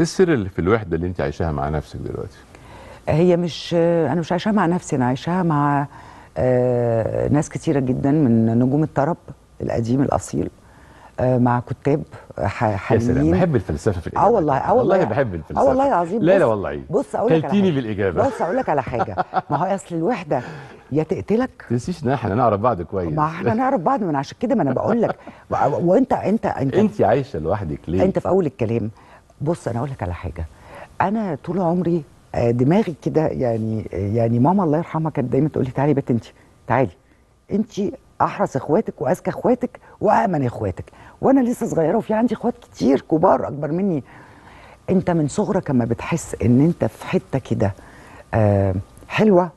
إيه السر اللي في الوحدة اللي أنت عايشاها مع نفسك دلوقتي؟ هي مش أنا مش عايشاها مع نفسي أنا عايشاها مع آه، ناس كتيرة جدا من نجوم الطرب القديم الأصيل آه، مع كتاب ح- يا سلام حاليين بحب الفلسفة في الإجابة. آه والله آه والله. والله بحب الفلسفة. آه والله العظيم. لا لا والله. عيب بص أقول لك على كلتيني. بالإجابة. بص أقول لك على حاجة. ما هو أصل الوحدة يا تقتلك. تنسيش إن إحنا نعرف بعض كويس. ما إحنا نعرف بعض من عشان كده ما أنا بقول لك. وأنت أنت أنت. أنت عايشة لوحدك ليه؟ أنت في أول الكلام. بص أنا أقول لك على حاجة. أنا طول عمري آه، دماغي كده يعني يعني ماما الله يرحمها كانت دايما تقول لي تعالي بنت انت تعالي. انت احرص إخواتك وأذكى إخواتك وامن إخواتك. وأنا لسه صغيرة وفي عندي إخوات كتير كبار أكبر مني. أنت من صغرك اما بتحس إن أنت في حتة كده آه، حلوة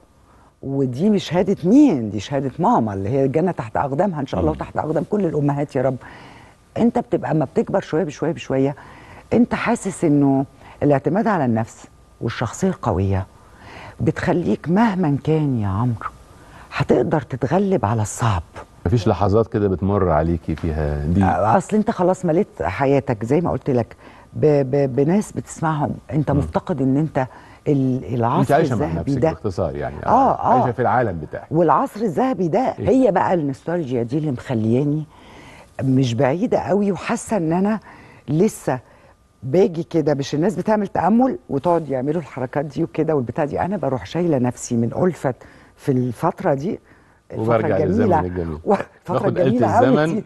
ودي مش شهادة مين دي شهادة ماما اللي هي الجنة تحت أقدامها إن شاء الله وتحت أقدام كل الأمهات يا رب. أنت بتبقى اما بتكبر شوية بشوية بشوية انت حاسس انه الاعتماد على النفس والشخصية القوية بتخليك مهما كان يا عمرو هتقدر تتغلب على الصعب. مفيش لحظات كده بتمر عليكي فيها دي؟ أصل انت خلاص مليت حياتك زي ما قلت لك ب ب بناس بتسمعهم. انت مفتقد ان انت ال- العصر انت عايشة مع الذهبي نفسك ده. باختصار يعني آه، آه. عايشة في العالم بتاعك. والعصر الذهبي ده إيه؟ هي بقى النوستالجيا دي اللي مخلياني مش بعيدة قوي وحاسة ان أنا لسه باجي كده مش الناس بتعمل تأمل وتقعد يعملوا الحركات دي وكده والبتاع دي. أنا بروح شايلة نفسي من ألفت في الفترة دي وبرجع. للزمن الجميل. الفترة آلة الجميله قوي الزمن. دي.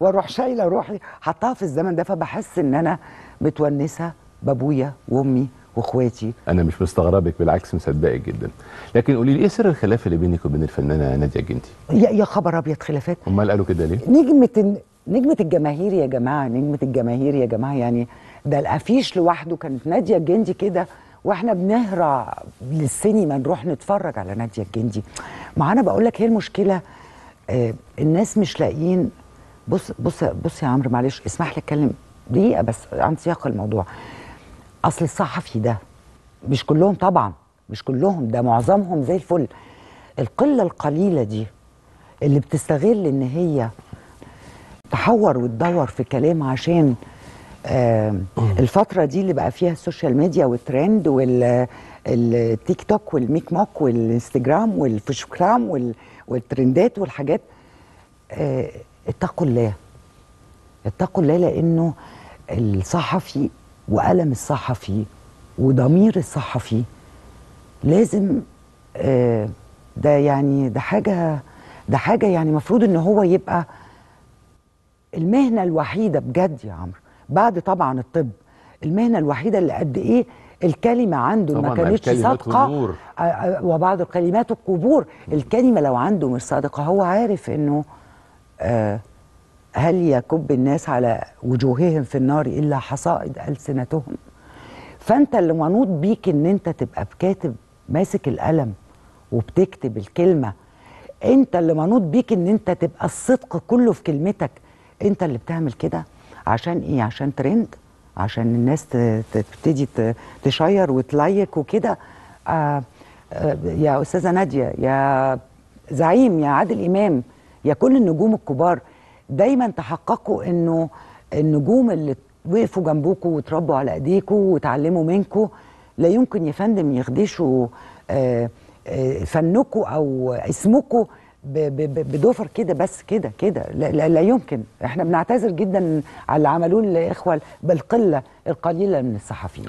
وأروح شايلة روحي. حطها في الزمن ده فبحس إن أنا متونسة بأبويا وأمي وإخواتي. أنا مش مستغربك بالعكس مصدقك جدا. لكن قولي لي إيه سر الخلاف اللي بينك وبين الفنانة نادية الجندي يا يا خبر أبيض خلافات. أمال قالوا كده ليه؟ نجمة ال- نجمة الجماهير يا جماعة نجمة الجماهير يا جماعة يعني ده الأفيش لوحده كانت نادية الجندي كده وإحنا بنهرع للسينما نروح نتفرج على نادية الجندي. ما أنا بقول لك هي المشكلة آه الناس مش لاقيين. بص بص بص يا عمرو معلش اسمح لي أتكلم دقيقة بس عن سياق الموضوع. أصل الصحفي ده مش كلهم طبعا مش كلهم ده معظمهم زي الفل. القلة القليلة دي اللي بتستغل إن هي تحور وتدور في كلام عشان الفترة دي اللي بقى فيها ال social media وال trend والتيك توك والميك موك والانستجرام والفشكرام وال- والترندات والحاجات آه اتقوا الله. اتقوا الله لأنه الصحفي وقلم الصحفي وضمير الصحفي لازم آه، ده يعني ده حاجة ده حاجة يعني المفروض إن هو يبقى المهنة الوحيدة بجد يا عمرو. بعد طبعا الطب. المهنة الوحيدة اللي قد إيه؟ الكلمة عنده ما كانتش صادقة. آه، آه، وبعض الكلمات القبور. الكلمة لو عنده مش صادقة هو عارف إنه آه هل يكب الناس على وجوههم في النار إلا حصائد ألسنتهم؟ فأنت اللي منوط بيك إن أنت تبقى بكاتب ماسك القلم وبتكتب الكلمة. أنت اللي منوط بيك إن أنت تبقى الصدق كله في كلمتك. أنت اللي بتعمل كده؟ عشان إيه؟ عشان ترند عشان الناس تبتدي تشير وتلايك وكده؟ آه آه يا أستاذة نادية يا زعيم يا عادل إمام يا كل النجوم الكبار دايما تحققوا إنه النجوم اللي وقفوا جنبكم وتربوا على ايديكم وتعلموا منكم لا يمكن يا فندم يخدشوا آه، آه، فنكم أو اسمكم ب- ب- ب- بدفر كده بس كده كده. لا, لا, لا يمكن. إحنا بنعتذر جدا على اللي عملوه الاخوه بالقلة القليلة من الصحفيين.